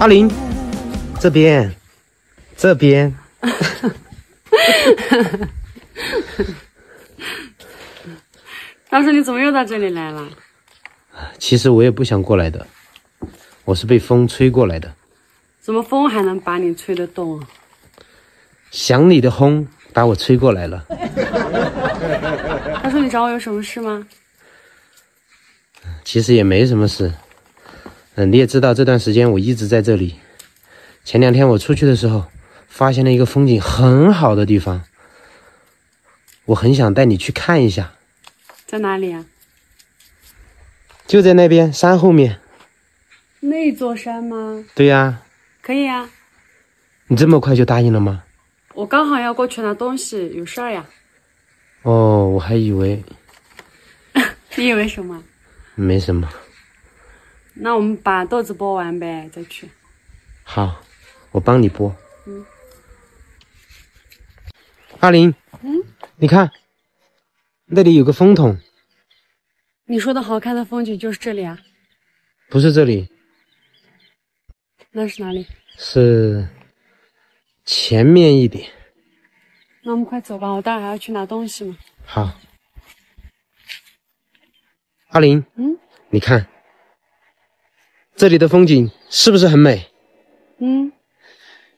阿林，这边，这边。大叔，你怎么又到这里来了？其实我也不想过来的，我是被风吹过来的。怎么风还能把你吹得动？想你的风把我吹过来了。他说，你找我有什么事吗？其实也没什么事。嗯，你也知道这段时间我一直在这里。前两天我出去的时候，发现了一个风景很好的地方，我很想带你去看一下。在哪里啊？就在那边山后面。那座山吗？对呀。可以啊。你这么快就答应了吗？我刚好要过去拿东西，有事儿呀。哦，我还以为。你以为什么？没什么。那我们把豆子剥完呗，再去。好，我帮你剥。嗯。阿林。嗯。你看。那里有个风筒，你说的好看的风景就是这里啊？不是这里，那是哪里？是前面一点。那我们快走吧，我待会还要去拿东西嘛。好，阿林，嗯，你看这里的风景是不是很美？嗯，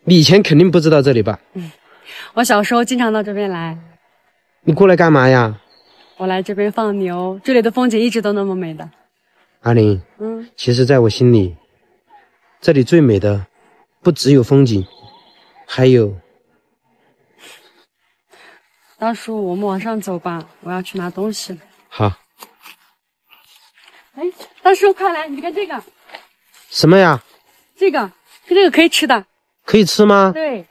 你以前肯定不知道这里吧？嗯，我小时候经常到这边来。你过来干嘛呀？我来这边放牛，这里的风景一直都那么美的。阿林，嗯，其实，在我心里，这里最美的不只有风景，还有……大叔，我们往上走吧，我要去拿东西了。好。哎，大叔，快来，你看这个。什么呀？这个，这个可以吃的。可以吃吗？对。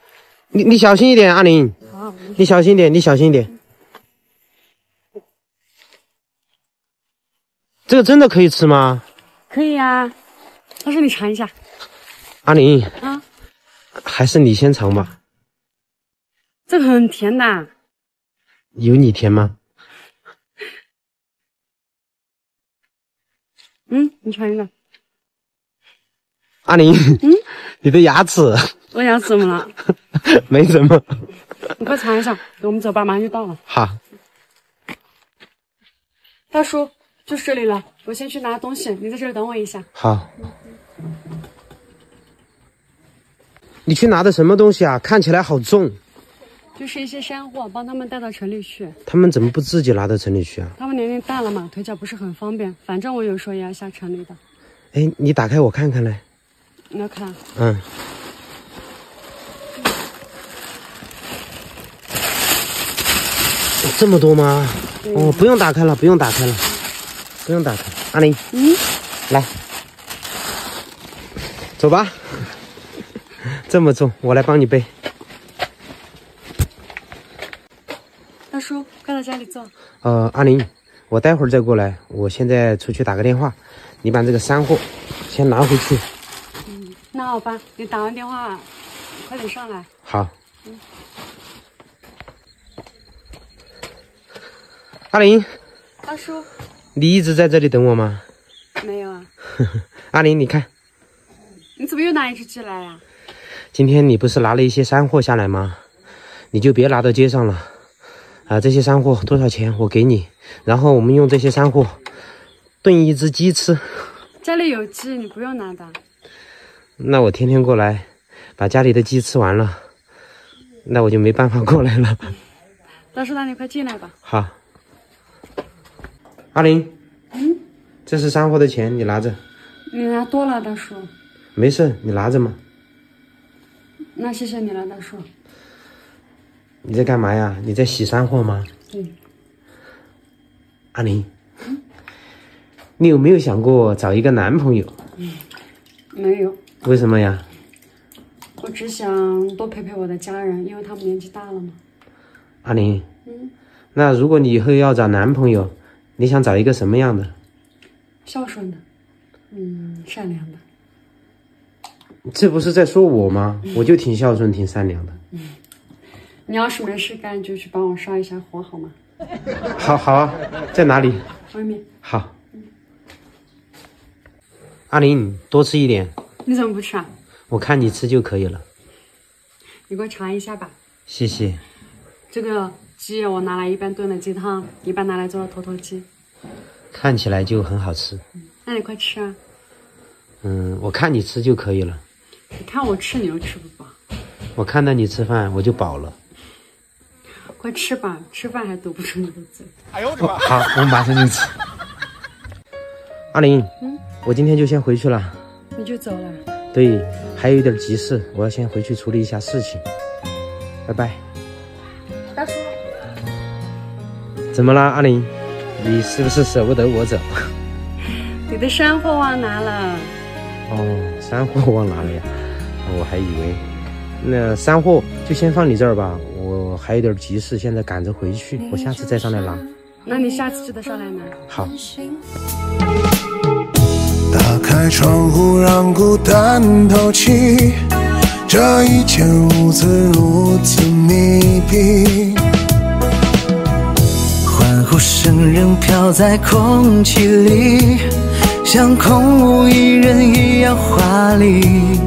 你你小心一点，阿林。好。你小心点，你小心一点。这个真的可以吃吗？可以呀，大叔你尝一下。阿林，啊，还是你先尝吧。这个很甜的。有你甜吗？嗯，你尝一个。阿林，嗯，你的牙齿。我牙齿怎么了？没什么。你快尝一下，我们走吧，马上就到了。好。大叔。就是这里了，我先去拿东西，你在这里等我一下。好。你去拿的什么东西啊？看起来好重。就是一些山货，帮他们带到城里去。他们怎么不自己拿到城里去啊？他们年龄大了嘛，腿脚不是很方便。反正我有时候也要下城里的。哎，你打开我看看嘞。你要看？嗯。这么多吗？哦，不用打开了，不用打开了。不用打开，阿林，嗯，来，走吧。这么重，我来帮你背。大叔，快到家里坐。呃，阿林，我待会儿再过来。我现在出去打个电话，你把这个山货先拿回去。嗯，那好吧，你打完电话快点上来。好。嗯。阿林。阿叔。你一直在这里等我吗？没有啊。阿林，你看，你怎么又拿一只鸡来呀？今天你不是拿了一些山货下来吗？你就别拿到街上了。啊，这些山货多少钱？我给你，然后我们用这些山货炖一只鸡吃。家里有鸡，你不用拿的。那我天天过来，把家里的鸡吃完了，那我就没办法过来了。大叔，那你快进来吧。好。阿林，嗯，这是山货的钱，你拿着。你拿多了，大叔。没事，你拿着嘛。那谢谢你了，大叔。你在干嘛呀？你在洗山货吗？嗯。阿林，你有没有想过找一个男朋友？嗯，没有。为什么呀？我只想多陪陪我的家人，因为他们年纪大了嘛。阿玲，嗯，那如果你以后要找男朋友？你想找一个什么样的？孝顺的，嗯，善良的。这不是在说我吗？我就挺孝顺、挺善良的。嗯，你要是没事干，就去帮我烧一下火，好吗？好好啊，在哪里？外面。好。阿林，多吃一点。你怎么不吃啊？我看你吃就可以了。你给我尝一下吧。谢谢。这个鸡我拿来一半炖了鸡汤，一半拿来做了坨坨鸡。看起来就很好吃。那你快吃啊。嗯，我看你吃就可以了。你看我吃，你又吃不饱。我看到你吃饭，我就饱了。快吃吧，吃饭还堵不住你的嘴。哎呦我的妈！好，我马上就吃。阿林，嗯，我今天就先回去了。你就走了？对，还有一点急事，我要先回去处理一下事情。拜拜。大叔。怎么了，阿玲？你是不是舍不得我走？你的山货忘拿了。哦，山货忘拿了呀？我还以为那山货就先放你这儿吧。我还有点急事，现在赶着回去，我下次再上来拿。那你下次记得上来拿。好。开窗户，让孤单透气。这一间屋子如此密闭，欢呼声仍飘在空气里，像空无一人一样华丽。